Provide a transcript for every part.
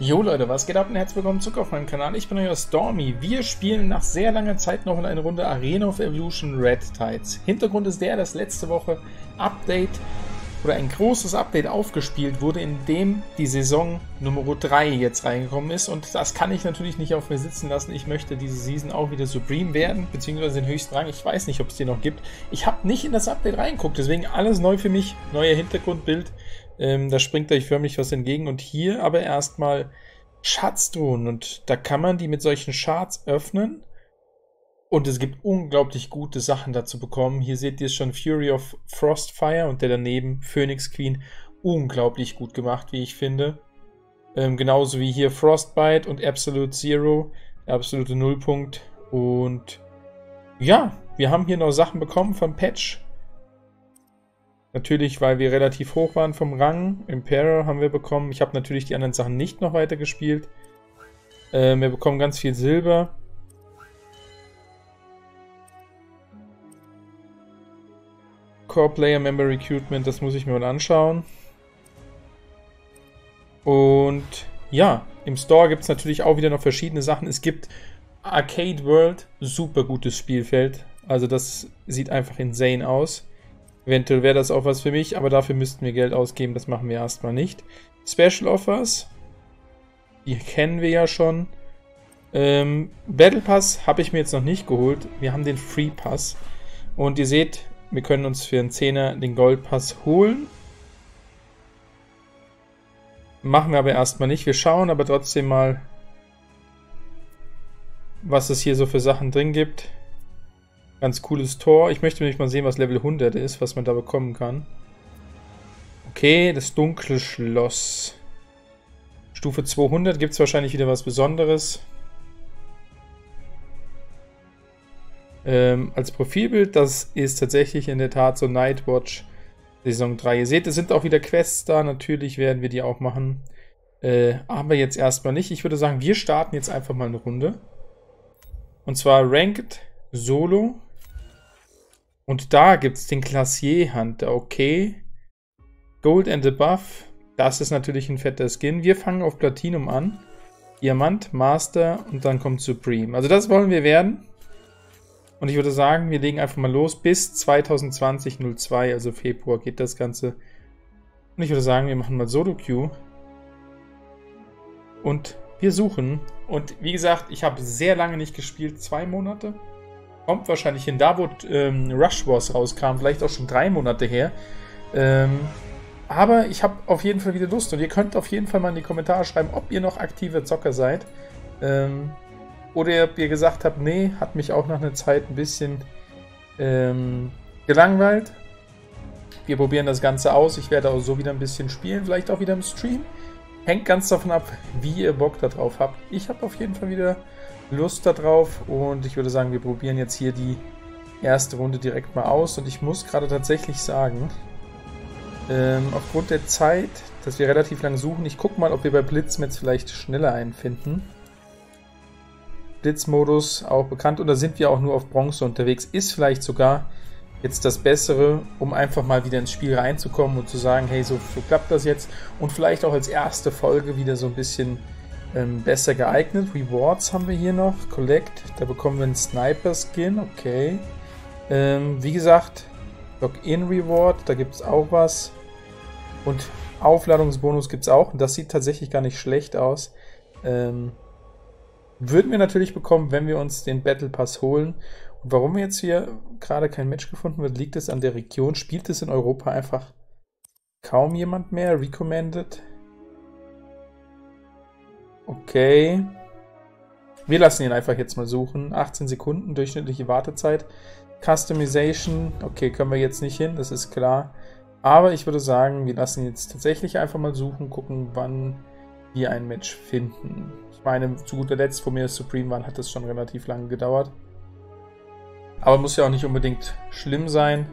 Jo Leute, was geht ab und herzlich willkommen zurück auf meinem Kanal. Ich bin euer Stormy. Wir spielen nach sehr langer Zeit noch in eine Runde Arena of Evolution Red Tides. Hintergrund ist der, dass letzte Woche Update oder ein großes Update aufgespielt wurde, in dem die Saison Nummer 3 jetzt reingekommen ist. Und das kann ich natürlich nicht auf mir sitzen lassen. Ich möchte diese Season auch wieder Supreme werden, beziehungsweise den höchsten Rang. Ich weiß nicht, ob es den noch gibt. Ich habe nicht in das Update reingeguckt, deswegen alles neu für mich. Neuer Hintergrundbild. Ähm, da springt euch förmlich was entgegen. Und hier aber erstmal Schatztruhen. Und da kann man die mit solchen Charts öffnen. Und es gibt unglaublich gute Sachen dazu bekommen. Hier seht ihr schon Fury of Frostfire und der daneben Phoenix Queen. Unglaublich gut gemacht, wie ich finde. Ähm, genauso wie hier Frostbite und Absolute Zero. Der absolute Nullpunkt. Und ja, wir haben hier noch Sachen bekommen von Patch. Natürlich, weil wir relativ hoch waren vom Rang. Emperor haben wir bekommen. Ich habe natürlich die anderen Sachen nicht noch weiter gespielt. Ähm, wir bekommen ganz viel Silber. Core Player Member Recruitment, das muss ich mir mal anschauen. Und ja, im Store gibt es natürlich auch wieder noch verschiedene Sachen. Es gibt Arcade World, super gutes Spielfeld. Also das sieht einfach insane aus. Eventuell wäre das auch was für mich, aber dafür müssten wir Geld ausgeben. Das machen wir erstmal nicht. Special Offers. Die kennen wir ja schon. Ähm, Battle Pass habe ich mir jetzt noch nicht geholt. Wir haben den Free Pass. Und ihr seht, wir können uns für einen Zehner den Gold Pass holen. Machen wir aber erstmal nicht. Wir schauen aber trotzdem mal, was es hier so für Sachen drin gibt. Ganz cooles Tor. Ich möchte nämlich mal sehen, was Level 100 ist, was man da bekommen kann. Okay, das dunkle Schloss. Stufe 200 gibt es wahrscheinlich wieder was Besonderes. Ähm, als Profilbild, das ist tatsächlich in der Tat so Nightwatch Saison 3. Ihr seht, es sind auch wieder Quests da. Natürlich werden wir die auch machen. Äh, aber jetzt erstmal nicht. Ich würde sagen, wir starten jetzt einfach mal eine Runde. Und zwar Ranked Solo. Und da gibt es den Classier Hunter, okay. Gold and Above, das ist natürlich ein fetter Skin. Wir fangen auf Platinum an. Diamant, Master und dann kommt Supreme. Also das wollen wir werden. Und ich würde sagen, wir legen einfach mal los. Bis 2020 02, also Februar, geht das Ganze. Und ich würde sagen, wir machen mal Solo-Queue. Und wir suchen. Und wie gesagt, ich habe sehr lange nicht gespielt. Zwei Monate kommt wahrscheinlich hin. Da, wo ähm, Rush Wars rauskam, vielleicht auch schon drei Monate her. Ähm, aber ich habe auf jeden Fall wieder Lust und ihr könnt auf jeden Fall mal in die Kommentare schreiben, ob ihr noch aktive Zocker seid. Ähm, oder ob ihr gesagt habt, nee, hat mich auch nach einer Zeit ein bisschen ähm, gelangweilt. Wir probieren das Ganze aus. Ich werde auch so wieder ein bisschen spielen, vielleicht auch wieder im Stream. Hängt ganz davon ab, wie ihr Bock darauf habt. Ich habe auf jeden Fall wieder Lust darauf und ich würde sagen, wir probieren jetzt hier die erste Runde direkt mal aus. Und ich muss gerade tatsächlich sagen, ähm, aufgrund der Zeit, dass wir relativ lang suchen, ich gucke mal, ob wir bei Blitzmetz vielleicht schneller einfinden. Blitzmodus auch bekannt da sind wir auch nur auf Bronze unterwegs, ist vielleicht sogar jetzt das Bessere, um einfach mal wieder ins Spiel reinzukommen und zu sagen, hey, so, so klappt das jetzt. Und vielleicht auch als erste Folge wieder so ein bisschen ähm, besser geeignet. Rewards haben wir hier noch. Collect, da bekommen wir einen Sniper-Skin, okay. Ähm, wie gesagt, Login-Reward, da gibt es auch was. Und Aufladungsbonus gibt es auch. Und das sieht tatsächlich gar nicht schlecht aus. Ähm, würden wir natürlich bekommen, wenn wir uns den Battle Pass holen. Und warum jetzt hier gerade kein Match gefunden wird, liegt es an der Region. Spielt es in Europa einfach kaum jemand mehr? Recommended? Okay. Wir lassen ihn einfach jetzt mal suchen. 18 Sekunden durchschnittliche Wartezeit. Customization, okay, können wir jetzt nicht hin, das ist klar. Aber ich würde sagen, wir lassen ihn jetzt tatsächlich einfach mal suchen, gucken, wann wir ein Match finden. Ich meine, zu guter Letzt, wo wir Supreme waren, hat das schon relativ lange gedauert. Aber muss ja auch nicht unbedingt schlimm sein.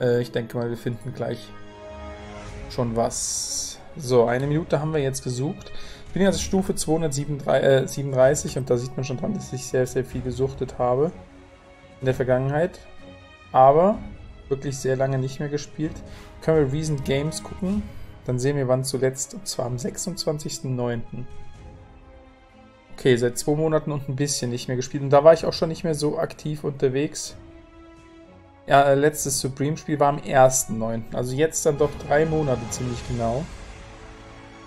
Äh, ich denke mal, wir finden gleich schon was. So, eine Minute haben wir jetzt gesucht bin jetzt Stufe 237 äh, und da sieht man schon dran, dass ich sehr, sehr viel gesuchtet habe in der Vergangenheit. Aber wirklich sehr lange nicht mehr gespielt. Können wir Recent Games gucken. Dann sehen wir wann zuletzt, und zwar am 26.09. Okay, seit zwei Monaten und ein bisschen nicht mehr gespielt. Und da war ich auch schon nicht mehr so aktiv unterwegs. Ja, äh, letztes Supreme-Spiel war am 1.9. Also jetzt dann doch drei Monate ziemlich genau.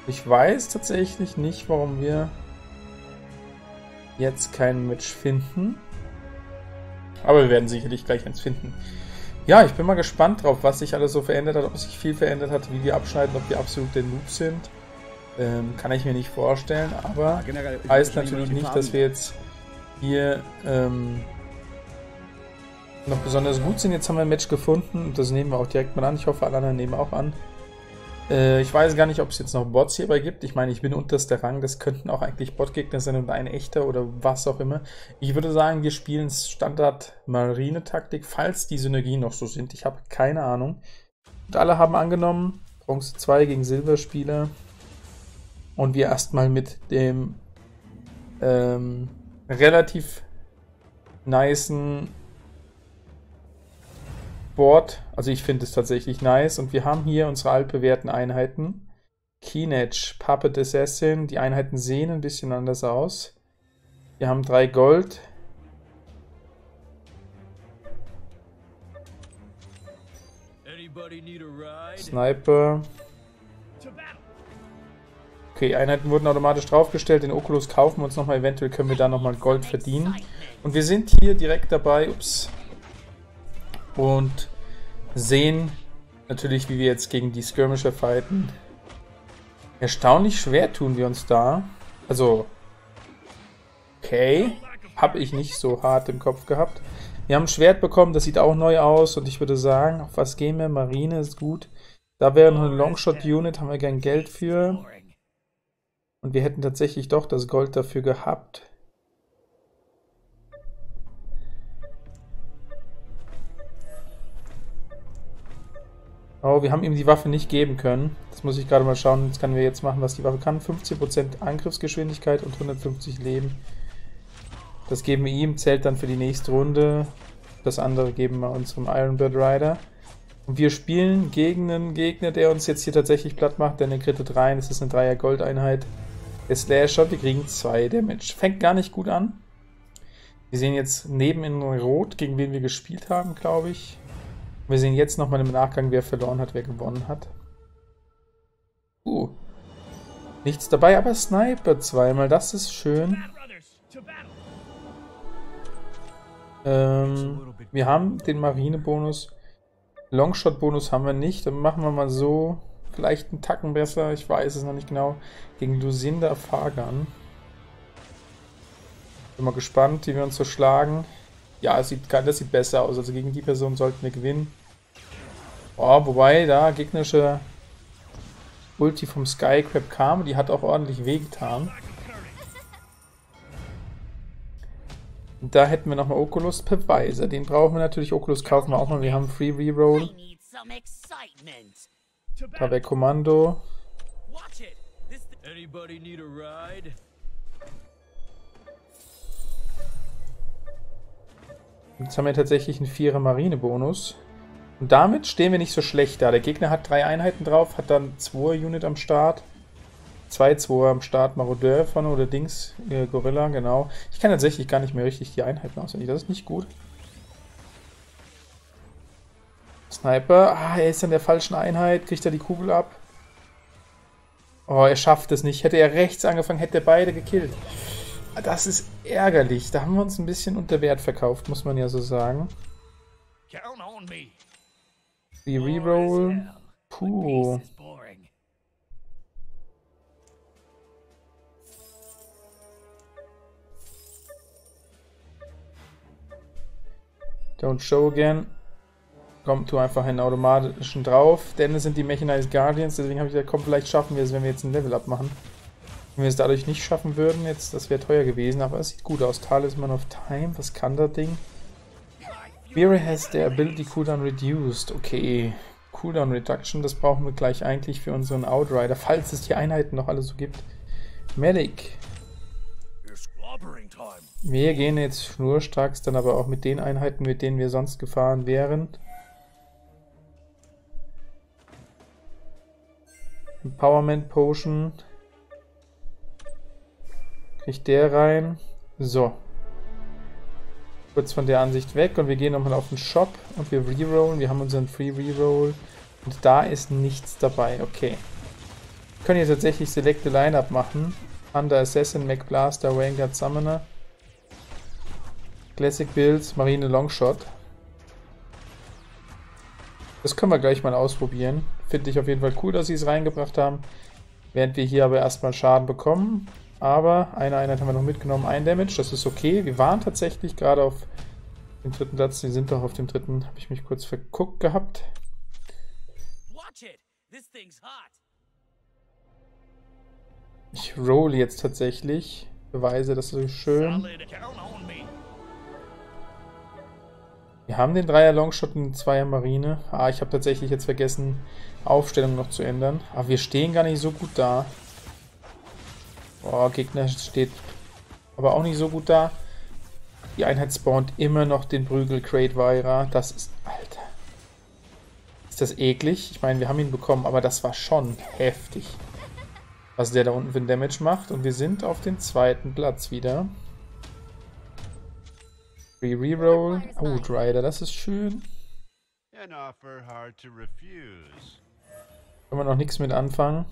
Ich weiß tatsächlich nicht, warum wir jetzt kein Match finden. Aber wir werden sicherlich gleich eins finden. Ja, ich bin mal gespannt drauf, was sich alles so verändert hat, ob sich viel verändert hat, wie wir abschneiden, ob wir absolut der Noob sind. Ähm, kann ich mir nicht vorstellen, aber ja, heißt natürlich nicht, dass wir jetzt hier ähm, noch besonders gut sind. Jetzt haben wir ein Match gefunden und das nehmen wir auch direkt mal an. Ich hoffe, alle anderen nehmen auch an. Äh, ich weiß gar nicht, ob es jetzt noch Bots hierbei gibt. Ich meine, ich bin unterster Rang. Das könnten auch eigentlich Botgegner sein und ein echter oder was auch immer. Ich würde sagen, wir spielen Standard Marine-Taktik, falls die Synergien noch so sind. Ich habe keine Ahnung. Und alle haben angenommen, Bronze 2 gegen Silberspieler. Und wir erstmal mit dem ähm, relativ nicen Board. Also ich finde es tatsächlich nice. Und wir haben hier unsere altbewährten Einheiten. Keenedge, Puppet Assassin. Die Einheiten sehen ein bisschen anders aus. Wir haben drei Gold. Sniper. Okay, Einheiten wurden automatisch draufgestellt. Den Oculus kaufen wir uns nochmal. Eventuell können wir da nochmal Gold verdienen. Und wir sind hier direkt dabei. Ups und sehen natürlich, wie wir jetzt gegen die Skirmisher fighten. Erstaunlich schwer tun wir uns da. Also, okay, habe ich nicht so hart im Kopf gehabt. Wir haben ein Schwert bekommen, das sieht auch neu aus und ich würde sagen, auf was gehen wir? Marine ist gut. Da wäre noch eine Longshot-Unit, haben wir gern Geld für. Und wir hätten tatsächlich doch das Gold dafür gehabt. Oh, wir haben ihm die Waffe nicht geben können. Das muss ich gerade mal schauen. Jetzt können wir jetzt machen, was die Waffe kann. 15% Angriffsgeschwindigkeit und 150 Leben. Das geben wir ihm, zählt dann für die nächste Runde. Das andere geben wir unserem Ironbird Rider. Und wir spielen gegen einen Gegner, der uns jetzt hier tatsächlich platt macht, denn er krittet rein. Das ist eine 3er Goldeinheit. Der Slasher, wir kriegen 2 Damage. Fängt gar nicht gut an. Wir sehen jetzt neben in Rot, gegen wen wir gespielt haben, glaube ich. Wir sehen jetzt nochmal im Nachgang, wer verloren hat, wer gewonnen hat. Uh. Nichts dabei, aber Sniper zweimal. Das ist schön. Ähm, wir haben den Marinebonus. Longshot-Bonus haben wir nicht. Dann machen wir mal so. Vielleicht einen Tacken besser. Ich weiß es noch nicht genau. Gegen Lucinda Fagan. Bin mal gespannt, wie wir uns so schlagen. Ja, es sieht, das sieht besser aus. Also gegen die Person sollten wir gewinnen. Oh, wobei da gegnerische Ulti vom Skycrab kam, die hat auch ordentlich wehgetan. Da hätten wir nochmal Oculus Beweise. Den brauchen wir natürlich. Oculus kaufen wir auch mal. Wir haben Free Reroll. Da wäre Kommando. Jetzt haben wir tatsächlich einen 4er Marine-Bonus. Und damit stehen wir nicht so schlecht da. Der Gegner hat drei Einheiten drauf, hat dann zwei Unit am Start. Zwei, zwei am Start, Marodeur vorne oder Dings, äh, Gorilla, genau. Ich kann tatsächlich gar nicht mehr richtig die Einheiten auswendig. Das ist nicht gut. Sniper. Ah, er ist an der falschen Einheit. Kriegt er die Kugel ab? Oh, er schafft es nicht. Hätte er rechts angefangen, hätte er beide gekillt. Das ist ärgerlich. Da haben wir uns ein bisschen unter Wert verkauft, muss man ja so sagen. Die Reroll. Puh. Don't show again. Komm, tu einfach einen automatischen drauf. Denn es sind die Mechanized Guardians, deswegen habe ich gesagt, komm, vielleicht schaffen wir es, wenn wir jetzt ein Level-Up machen. Wenn wir es dadurch nicht schaffen würden, jetzt, das wäre teuer gewesen, aber es sieht gut aus. Talisman of Time, was kann das Ding? Fury has the ability cooldown reduced. Okay, Cooldown Reduction, das brauchen wir gleich eigentlich für unseren Outrider, falls es die Einheiten noch alle so gibt. Medic. Wir gehen jetzt schnurstracks dann aber auch mit den Einheiten, mit denen wir sonst gefahren wären. Empowerment Potion. Kriegt der rein. So. Kurz von der Ansicht weg und wir gehen nochmal auf den Shop und wir rerollen. Wir haben unseren Free Reroll und da ist nichts dabei. Okay. Wir können hier tatsächlich Select Lineup machen. Under Assassin, Mac Blaster, Vanguard Summoner. Classic Builds, Marine Longshot. Das können wir gleich mal ausprobieren. Finde ich auf jeden Fall cool, dass sie es reingebracht haben. Während wir hier aber erstmal Schaden bekommen. Aber eine Einheit haben wir noch mitgenommen, ein Damage, das ist okay. Wir waren tatsächlich gerade auf dem dritten Platz. Wir sind doch auf dem dritten, habe ich mich kurz verguckt gehabt. Ich roll jetzt tatsächlich. Beweise, das ist schön. Wir haben den Dreier Longshot und den Zweier Marine. Ah, ich habe tatsächlich jetzt vergessen, Aufstellung noch zu ändern. Aber wir stehen gar nicht so gut da. Boah, Gegner steht aber auch nicht so gut da. Die Einheit spawnt immer noch den Prügel Crate Vira. Das ist... Alter. Ist das eklig? Ich meine, wir haben ihn bekommen, aber das war schon heftig. Was der da unten für ein Damage macht. Und wir sind auf den zweiten Platz wieder. Free Reroll. Oh, Drider, das ist schön. Können wir noch nichts mit anfangen.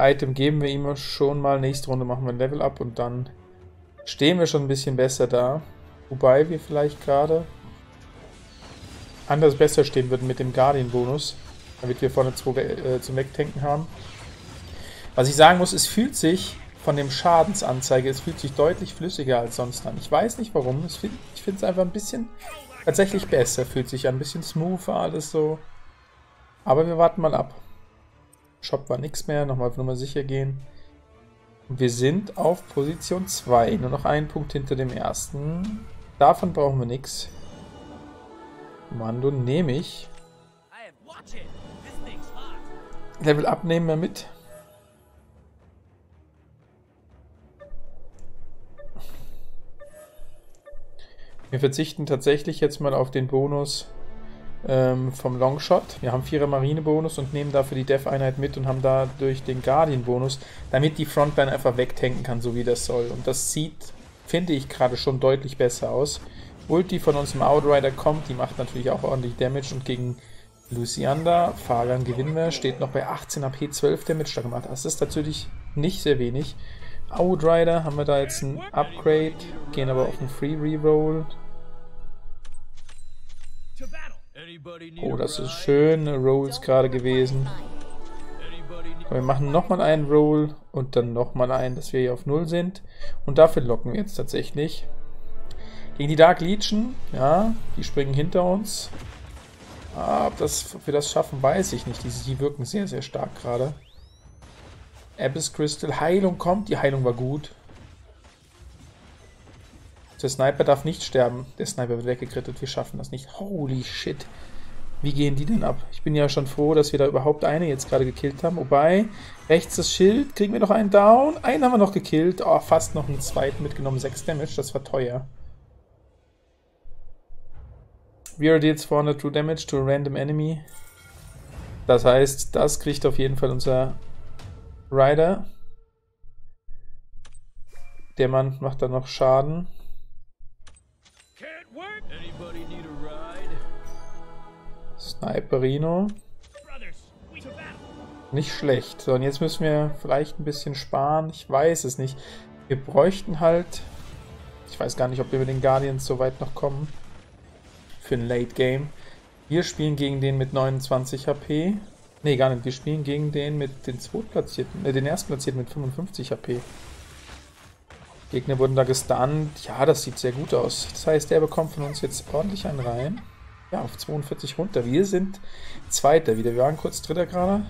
Item geben wir ihm schon mal. Nächste Runde machen wir ein Level Up und dann stehen wir schon ein bisschen besser da. Wobei wir vielleicht gerade anders besser stehen würden mit dem Guardian-Bonus, damit wir vorne zwei äh, zum Wegtanken haben. Was ich sagen muss, es fühlt sich von dem Schadensanzeige. Es fühlt sich deutlich flüssiger als sonst an. Ich weiß nicht warum. ich finde es einfach ein bisschen tatsächlich besser. Fühlt sich. Ein bisschen smoother alles so. Aber wir warten mal ab. Shop war nichts mehr. Nochmal auf Nummer sicher gehen. Wir sind auf Position 2. Nur noch einen Punkt hinter dem ersten. Davon brauchen wir nichts. Kommando nehme ich. Level abnehmen wir mit. Wir verzichten tatsächlich jetzt mal auf den Bonus ähm, vom Longshot. Wir haben vierer Marine-Bonus und nehmen dafür die Dev-Einheit mit und haben dadurch den Guardian-Bonus, damit die Frontline einfach wegtanken kann, so wie das soll. Und das sieht, finde ich, gerade schon deutlich besser aus. Ulti von uns im Outrider kommt, die macht natürlich auch ordentlich Damage und gegen Lucianda, Fahrgang gewinnen wir, steht noch bei 18 AP, 12 Damage da gemacht. Das ist natürlich nicht sehr wenig. Outrider haben wir da jetzt ein Upgrade, gehen aber auf einen Free Reroll. Oh, das ist schön. Rolls gerade gewesen. wir machen nochmal einen Roll und dann nochmal einen, dass wir hier auf 0 sind. Und dafür locken wir jetzt tatsächlich. Gegen die Dark Legion, ja, die springen hinter uns. Ah, ob das, ob wir das schaffen, weiß ich nicht. Die, die wirken sehr, sehr stark gerade. Abyss Crystal, Heilung kommt. Die Heilung war gut. Der Sniper darf nicht sterben. Der Sniper wird weggekrittet. Wir schaffen das nicht. Holy shit. Wie gehen die denn ab? Ich bin ja schon froh, dass wir da überhaupt eine jetzt gerade gekillt haben. Wobei, rechts das Schild. Kriegen wir noch einen down? Einen haben wir noch gekillt. Oh, fast noch einen zweiten mitgenommen. 6 Damage. Das war teuer. Are deals 400 true damage to a random enemy. Das heißt, das kriegt auf jeden Fall unser Rider. Der Mann macht dann noch Schaden. Sniperino. Nicht schlecht. So, und jetzt müssen wir vielleicht ein bisschen sparen. Ich weiß es nicht. Wir bräuchten halt... Ich weiß gar nicht, ob wir mit den Guardians so weit noch kommen. Für ein Late Game. Wir spielen gegen den mit 29 HP. Ne, gar nicht. Wir spielen gegen den mit den zweitplatzierten, äh, den erstplatzierten mit 55 HP. Gegner wurden da gestunt. Ja, das sieht sehr gut aus. Das heißt, der bekommt von uns jetzt ordentlich einen rein. Ja, auf 42 runter. Wir sind Zweiter wieder. Wir waren kurz Dritter gerade.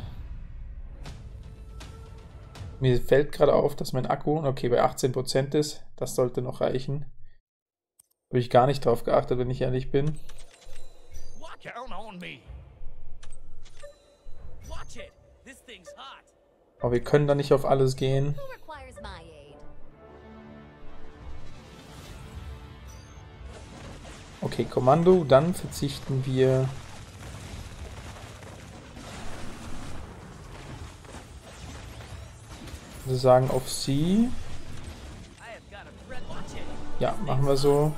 Mir fällt gerade auf, dass mein Akku, okay, bei 18% ist. Das sollte noch reichen. Habe ich gar nicht drauf geachtet, wenn ich ehrlich bin. Aber wir können da nicht auf alles gehen. Okay, Kommando, dann verzichten wir... Wir sagen auf sie. Ja, machen wir so.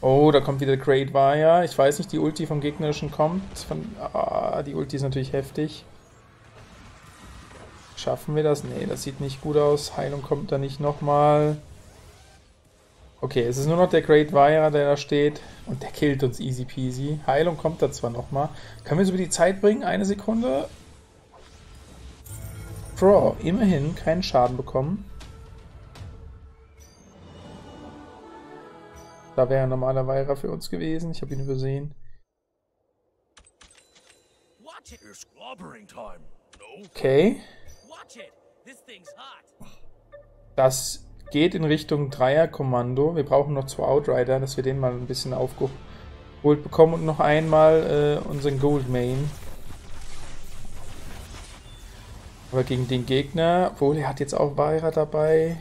Oh, da kommt wieder Great Wire. Ich weiß nicht, die Ulti vom Gegnerischen kommt. Von, ah, die Ulti ist natürlich heftig. Schaffen wir das? Nee, das sieht nicht gut aus. Heilung kommt da nicht nochmal. mal. Okay, es ist nur noch der Great Wire, der da steht. Und der killt uns easy peasy. Heilung kommt da zwar nochmal. Können wir es über die Zeit bringen? Eine Sekunde. Draw. Immerhin keinen Schaden bekommen. Da wäre ein normaler Weira für uns gewesen. Ich habe ihn übersehen. Okay. Das geht in Richtung Dreierkommando. Wir brauchen noch zwei Outrider, dass wir den mal ein bisschen aufgeholt bekommen. Und noch einmal äh, unseren Goldmain. Aber gegen den Gegner, obwohl er hat jetzt auch Weira dabei.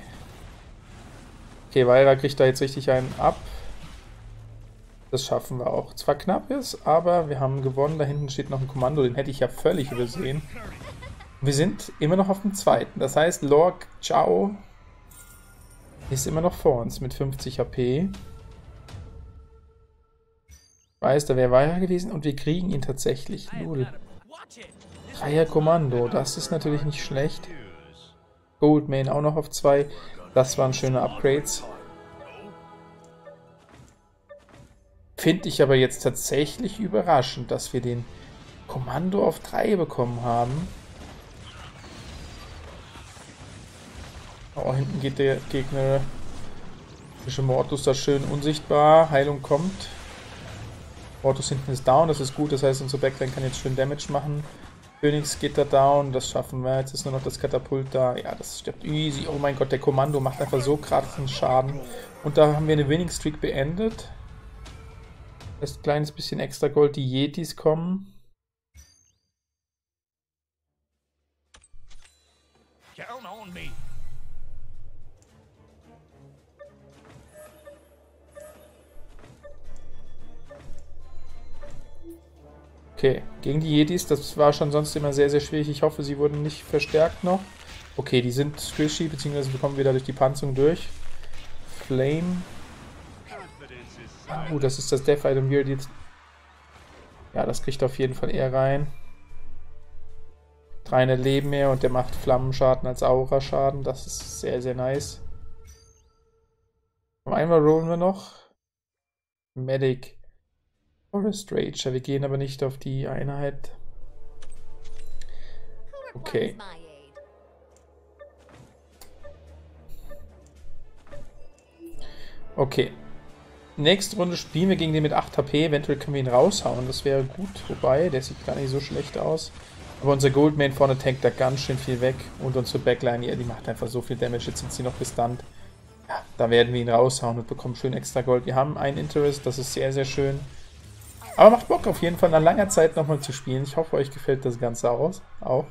Okay, Weira kriegt da jetzt richtig einen ab. Das schaffen wir auch. Zwar knapp ist, aber wir haben gewonnen. Da hinten steht noch ein Kommando, den hätte ich ja völlig übersehen. Wir sind immer noch auf dem zweiten. Das heißt, Lork Chao ist immer noch vor uns mit 50 HP. Weiß, da wäre weiter gewesen und wir kriegen ihn tatsächlich. Null. Dreier Kommando, das ist natürlich nicht schlecht. Goldmain auch noch auf zwei. Das waren schöne Upgrades. Finde ich aber jetzt tatsächlich überraschend, dass wir den Kommando auf 3 bekommen haben. Oh, hinten geht der Gegner. Mortus da schön unsichtbar. Heilung kommt. Mortus hinten ist down, das ist gut. Das heißt, unsere Backline kann jetzt schön Damage machen. Phoenix geht da down, das schaffen wir. Jetzt ist nur noch das Katapult da. Ja, das stirbt easy. Oh mein Gott, der Kommando macht einfach so krassen Schaden. Und da haben wir eine Winning Streak beendet. Das kleines bisschen extra Gold, die Yetis kommen. Okay, gegen die Yetis, das war schon sonst immer sehr, sehr schwierig. Ich hoffe, sie wurden nicht verstärkt noch. Okay, die sind squishy, beziehungsweise bekommen wir dadurch die Panzung durch. Flame Uh, das ist das Death Item hier. Ja, das kriegt auf jeden Fall eher rein. 300 Leben mehr und der macht Flammenschaden als Aura-Schaden. Das ist sehr, sehr nice. Einmal rollen wir noch. Medic. Forest Rager. Wir gehen aber nicht auf die Einheit. Okay. Okay. Nächste Runde spielen wir gegen den mit 8 HP. Eventuell können wir ihn raushauen. Das wäre gut. Wobei, der sieht gar nicht so schlecht aus. Aber unser Goldman vorne tankt da ganz schön viel weg. Und unsere Backline, ja, die macht einfach so viel Damage. Jetzt sind sie noch gestunt. Ja, da werden wir ihn raushauen und bekommen schön extra Gold. Wir haben einen Interest, das ist sehr, sehr schön. Aber macht Bock auf jeden Fall nach langer Zeit nochmal zu spielen. Ich hoffe, euch gefällt das Ganze aus. Auch.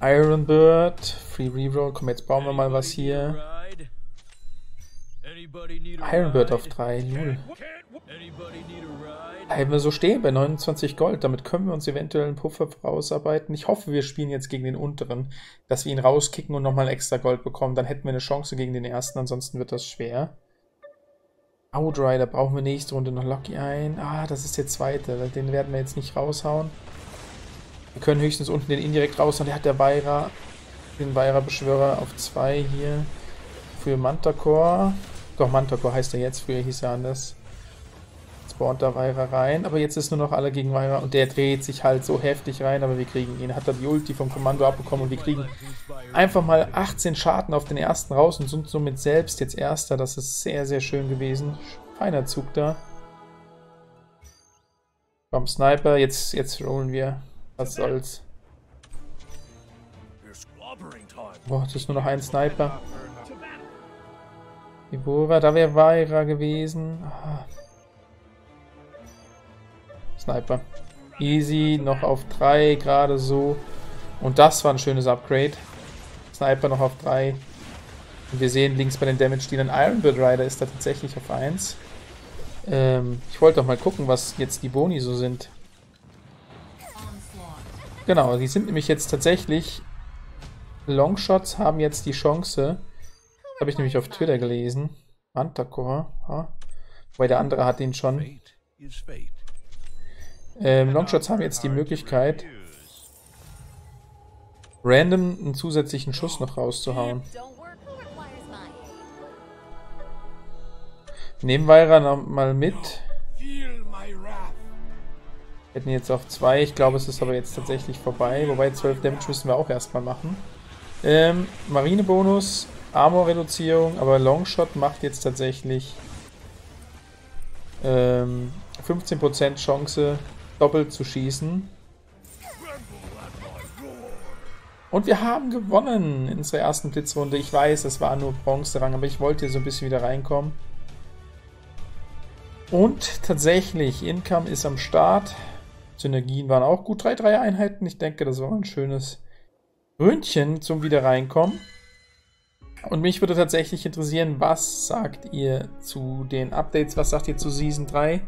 Ironbird, Free Reroll. Komm, jetzt bauen wir mal was hier. Ironbird auf 3, 0. Bleiben wir so stehen bei 29 Gold. Damit können wir uns eventuell einen Puffer rausarbeiten. Ich hoffe, wir spielen jetzt gegen den unteren, dass wir ihn rauskicken und nochmal extra Gold bekommen. Dann hätten wir eine Chance gegen den ersten, ansonsten wird das schwer. Outrider brauchen wir nächste Runde noch Lucky ein. Ah, das ist der zweite. Den werden wir jetzt nicht raushauen. Wir können höchstens unten den indirekt raus und der hat der Weira, den Weira-Beschwörer auf 2 hier für Mantacore. Doch, Mantacore heißt er jetzt, früher hieß er anders. Spawnt da Weira rein, aber jetzt ist nur noch alle gegen Weira und der dreht sich halt so heftig rein, aber wir kriegen ihn. Hat er die Ulti vom Kommando abbekommen und wir kriegen einfach mal 18 Schaden auf den ersten raus und sind somit selbst jetzt Erster. Das ist sehr, sehr schön gewesen. Feiner Zug da. Vom Sniper, jetzt, jetzt rollen wir. Was soll's. Boah, das ist nur noch ein Sniper. Ibora, da wäre Vaira gewesen. Ah. Sniper. Easy, noch auf 3, gerade so. Und das war ein schönes Upgrade. Sniper noch auf 3. Und wir sehen links bei den Damage-Dealern, Ironbird Rider ist da tatsächlich auf 1. Ähm, ich wollte doch mal gucken, was jetzt die Boni so sind. Genau, die sind nämlich jetzt tatsächlich... Longshots haben jetzt die Chance. Habe ich nämlich auf Twitter gelesen. Mantacore. Ja. Wobei der andere hat ihn schon. Ähm, Longshots haben jetzt die Möglichkeit, random einen zusätzlichen Schuss noch rauszuhauen. Nehmen wir noch mal mit. Hätten jetzt auch zwei. Ich glaube, es ist aber jetzt tatsächlich vorbei. Wobei 12 Damage müssen wir auch erstmal machen. Ähm, Marinebonus, Armor-Reduzierung, aber Longshot macht jetzt tatsächlich ähm, 15% Chance, doppelt zu schießen. Und wir haben gewonnen in unserer ersten Blitzrunde. Ich weiß, es war nur Bronze-Rang, aber ich wollte hier so ein bisschen wieder reinkommen. Und tatsächlich, Income ist am Start. Synergien waren auch gut. 3-3 Einheiten. Ich denke, das war ein schönes Röntchen zum wieder reinkommen. Und mich würde tatsächlich interessieren, was sagt ihr zu den Updates? Was sagt ihr zu Season 3?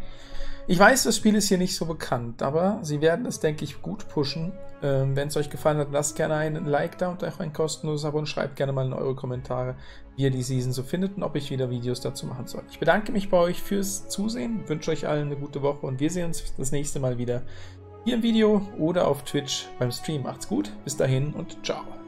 Ich weiß, das Spiel ist hier nicht so bekannt, aber sie werden es, denke ich, gut pushen. Ähm, Wenn es euch gefallen hat, lasst gerne einen Like da und auch ein kostenloses Abo und schreibt gerne mal in eure Kommentare, wie ihr die Season so findet und ob ich wieder Videos dazu machen soll. Ich bedanke mich bei euch fürs Zusehen, wünsche euch allen eine gute Woche und wir sehen uns das nächste Mal wieder hier im Video oder auf Twitch beim Stream. Macht's gut, bis dahin und ciao.